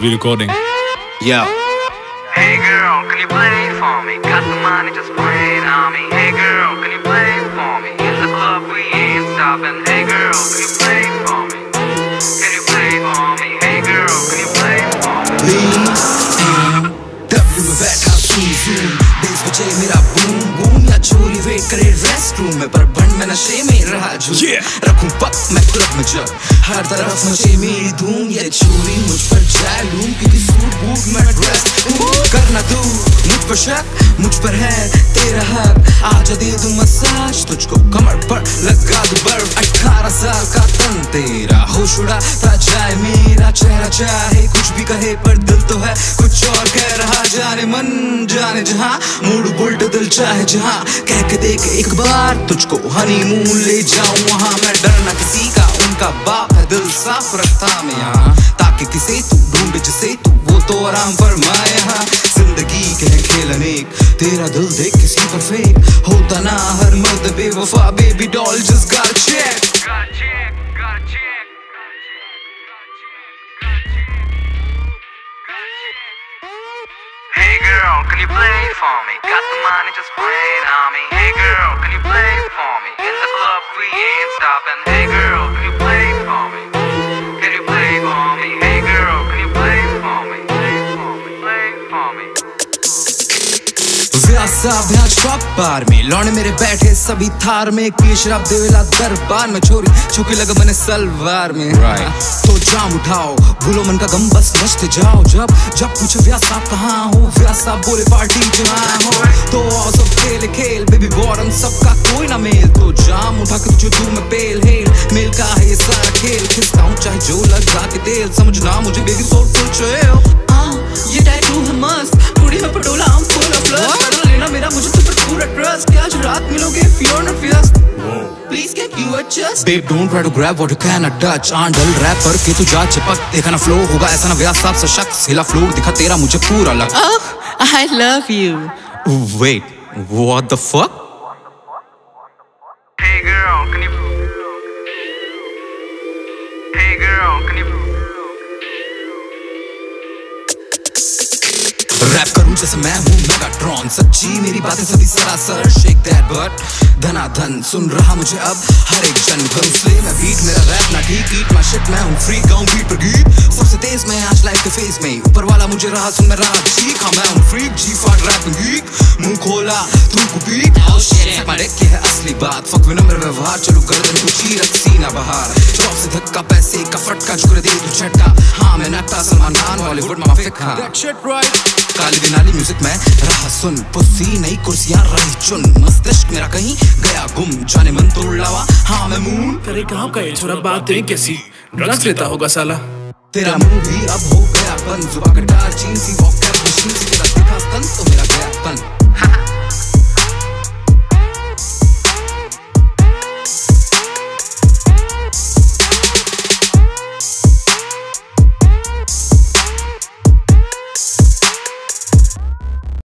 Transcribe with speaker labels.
Speaker 1: We recording.
Speaker 2: Yeah.
Speaker 3: Hey girl, can you play for me? Got the money, just on me. Hey girl, can you play for me? In the club, we ain't stopping. Hey girl, can you play for me? Can you play for me? Hey girl, can you play for me?
Speaker 4: J, या चोरी wait rest room में पर बंद में नशे में रहा झूम
Speaker 1: Yeah.
Speaker 4: रखूँ पक मैं क्लब में जब हर तरफ़ मचे मेरी धूम ये चोरी मुझ पर जाए लूँ क्योंकि सूट बूट में ड्रेस करना तू मुझ पर शक मुझ पर है तेरा हक। आजा दे दूँ मसाज तुझको कमर पर लगा दूँ बर्फ़। अठारह साल का तन तेरा होश उड़ाता जाए मेरा चेहरा चाहे कुछ भी कहे पर दिल तो है कुछ और कह रहा जाने मन जाने जहाँ मूड बुलट दिल चाहे जहाँ। कह के देख एक बार तुझको हनीमून ले जाऊँ, वहाँ मैं डरना किसी का, उनका बाप है दिल साफ़ रखता मैं यहाँ। ताकि किसे तू ढूंढ, जिसे तू, वो तो आराम फरमाए यहाँ ज़िंदगी के हैं खेल अनेक, तेरा दिल देख किसी पर फेक होता ना हर मर्द बेवफा baby doll got check
Speaker 3: Can you play for me? Got the money, just it on me. Hey girl, can you play for me? In the club we ain't stopping. Hey girl,
Speaker 4: shop में। लौंडे मेरे बैठे सभी थार में। की शराब देवेला दरबार में। छोरी छुकी लगा बने सलवार में।
Speaker 1: Right.
Speaker 4: तो जाम उठाओ। भूलो मन का गम बस नचते जाओ। जब जब पूछे व्यासा कहाँ हो? व्यासा बोले पार्टी जहाँ हो। तो आओ सब खेल खेल। बेबी बॉटम सबका कोई ना मेल। तो जाम उठा के तुझे दूँ मैं पेल हेल। मेल का है ये सारा खेल। खिसता हूँ चाहे जो लगा के तेल। समझना मुझे बेबी सोच सोच ये टैटू है मस्त। पूरी में पटोला adjust Babe don't try to grab what you cannot touch and rap rapper ke तू जा चिपक देखा ना फ्लो होगा ऐसा ना व्यास sab se शख्स हिला फ्लोर दिखा तेरा मुझे पूरा लग
Speaker 5: Oh, I love you.
Speaker 4: Wait what the fuck
Speaker 3: Hey girl, can you? Hey girl, can you?
Speaker 4: जैसे मैं हूँ मेगाट्रॉन सच्ची मेरी बातें सभी सरासर शेक दैट बट धना धन सुन रहा मुझे अब हर एक जन गंसले मैं बीट मेरा रैप ना ठीक। ईट मैं शिट मैं हूँ फ्री गाऊं बीट पर गीत। सबसे तेज मैं आज लाइफ के फेस में ऊपर वाला मुझे रहा सुन मैं रहा ठीक हाँ मैं हूँ फ्रीक जी फाट रैप गीक मुँह खोला, तू बीट oh shit. मारे के है असली बात फक विनम्र व्यवहार चलो गर्दन को चीरक सीना बहार. जॉब से धक्का पैसे का फटका चुकर दे तू झटका. हाँ मैं नकटा सलमान खान बॉलीवुड मामा फिक हाँ That shit right. काली दिनाली म्यूज़िक में रहा सुन. पुसी नई कुर्सियाँ रही चुन. मस्तिष्क मेरा कहीं गया गुम. जाने मन तो उड़ावा हाँ मैं मून
Speaker 6: करे गाँव का ये छोरा बातें कैसी? ड्रग्स लेता होगा साला.
Speaker 4: तेरा मुँह भी अब हो गया बंद. जुबा कटार चीन सी वॉक कर मशीन सी